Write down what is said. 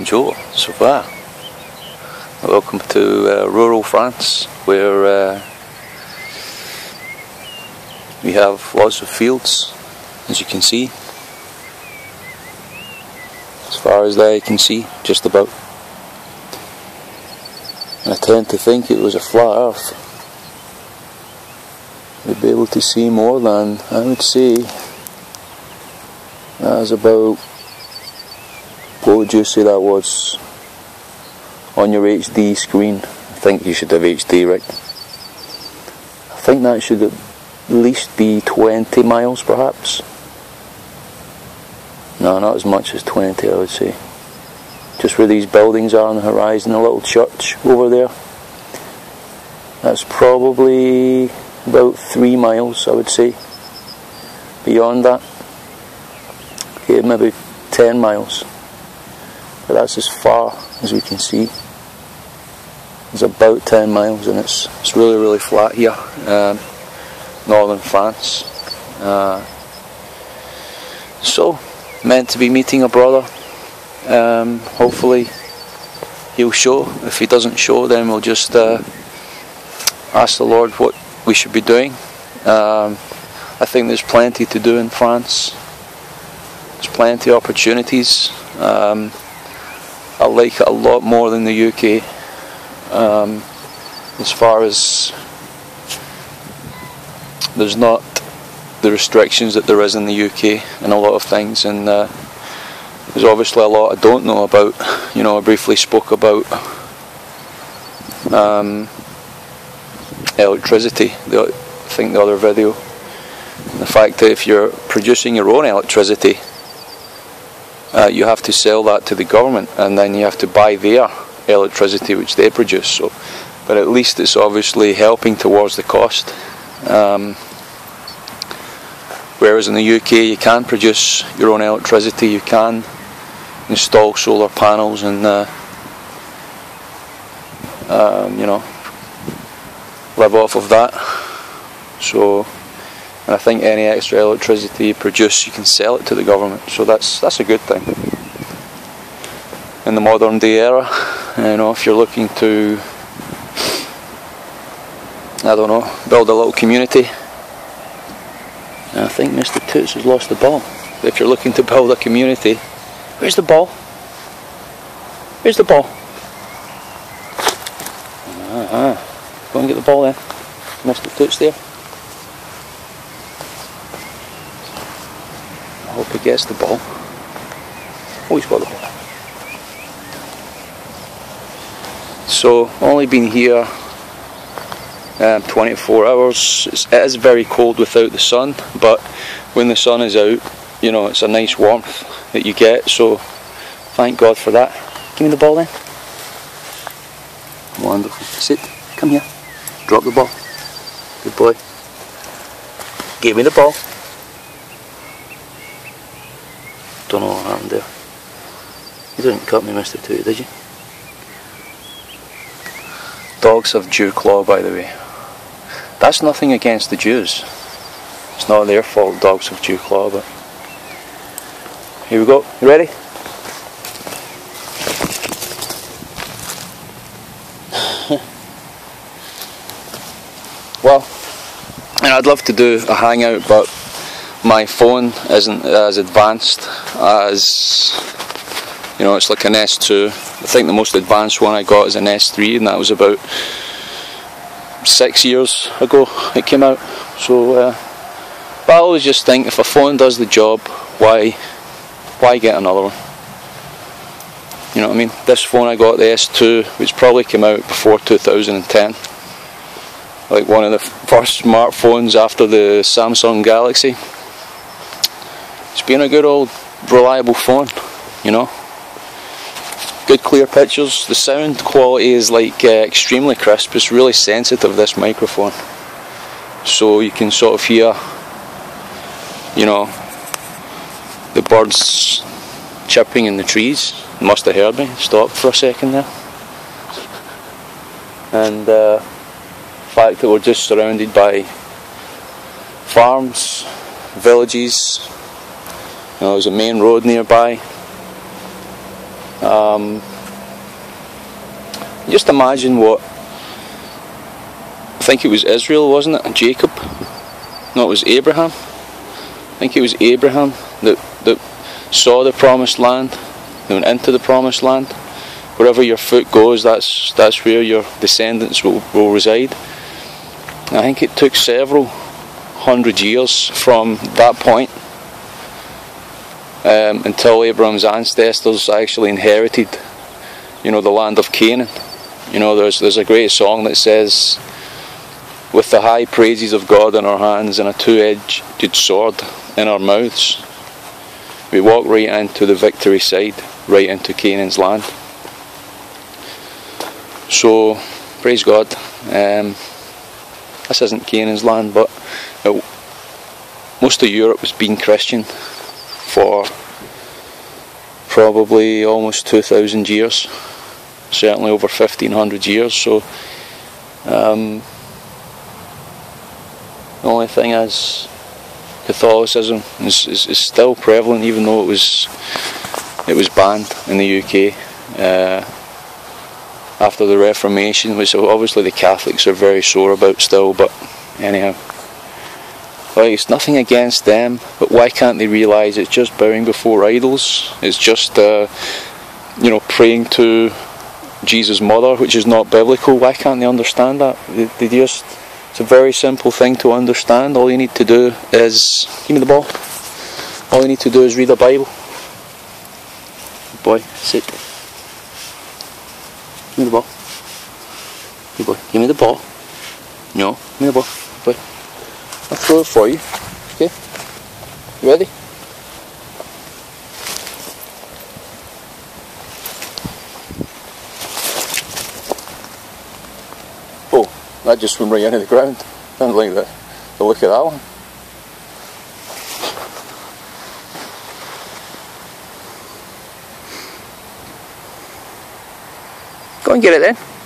bonjour, so far. Welcome to uh, rural France, where uh, we have lots of fields, as you can see. As far as I can see, just about. And I tend to think it was a flat earth. You'd be able to see more than, I would say, that's about would you say that was on your HD screen? I think you should have HD, right? I think that should at least be 20 miles, perhaps. No, not as much as 20, I would say. Just where these buildings are on the horizon, a little church over there. That's probably about three miles, I would say. Beyond that, yeah, maybe 10 miles but that's as far as we can see. It's about 10 miles and it's, it's really really flat here, um, northern France. Uh, so, meant to be meeting a brother. Um, hopefully he'll show. If he doesn't show then we'll just uh, ask the Lord what we should be doing. Um, I think there's plenty to do in France. There's plenty of opportunities. Um, I like it a lot more than the UK um, as far as there's not the restrictions that there is in the UK and a lot of things and uh, there's obviously a lot I don't know about you know I briefly spoke about um, electricity the, I think the other video. The fact that if you're producing your own electricity uh, you have to sell that to the government and then you have to buy their electricity which they produce so but at least it's obviously helping towards the cost. Um, whereas in the UK you can produce your own electricity you can install solar panels and uh, um, you know live off of that so and I think any extra electricity you produce you can sell it to the government. So that's that's a good thing. In the modern day era you know if you're looking to I don't know build a little community I think Mr Toots has lost the ball. If you're looking to build a community where's the ball? Where's the ball? Uh -huh. go and get the ball then. Mr Toots there He gets the ball. Oh, he's got the ball. So, only been here um, 24 hours. It's, it is very cold without the sun, but when the sun is out, you know, it's a nice warmth that you get, so thank God for that. Give me the ball then. Wonderful. Sit. Come here. Drop the ball. Good boy. Give me the ball. Don't know what happened there. You didn't cut me, Mr. Two, did you? Dogs have dew claw, by the way. That's nothing against the Jews. It's not their fault dogs have dew claw, but... Here we go. You ready? well, and I'd love to do a hangout, but my phone isn't as advanced as you know it's like an S2 I think the most advanced one I got is an S3 and that was about six years ago it came out. So uh, but I always just think if a phone does the job why why get another one? You know what I mean? This phone I got the S2 which probably came out before 2010 like one of the first smartphones after the Samsung Galaxy it's a good old reliable phone, you know. Good clear pictures. The sound quality is like uh, extremely crisp. It's really sensitive this microphone, so you can sort of hear, you know, the birds chirping in the trees. Must have heard me. Stop for a second there, and uh, the fact that we're just surrounded by farms, villages, you know, there's a main road nearby. Um, just imagine what I think it was Israel, wasn't it? Jacob. No, it was Abraham. I think it was Abraham that that saw the promised land, went into the promised land. Wherever your foot goes, that's that's where your descendants will, will reside. I think it took several hundred years from that point um, until Abraham's ancestors actually inherited, you know, the land of Canaan. You know, there's there's a great song that says, "With the high praises of God in our hands and a two-edged sword in our mouths, we walk right into the victory side, right into Canaan's land." So, praise God. Um, this isn't Canaan's land, but it, most of Europe was being Christian for probably almost 2,000 years, certainly over 1,500 years. So um, the only thing is, Catholicism is, is, is, still prevalent, even though it was it was banned in the UK uh, after the Reformation, which obviously the Catholics are very sore about still. But anyhow. It's nothing against them, but why can't they realise it's just bowing before idols? It's just, uh, you know, praying to Jesus' mother, which is not biblical. Why can't they understand that? They, they just, it's a very simple thing to understand. All you need to do is, give me the ball. All you need to do is read the Bible. Boy, sit. Give me the ball. Hey boy, give me the ball. No, give me the ball. I'll throw it for you. Okay? You ready? Oh, that just went right into the ground. I don't like that. The look at that one. Go and get it then.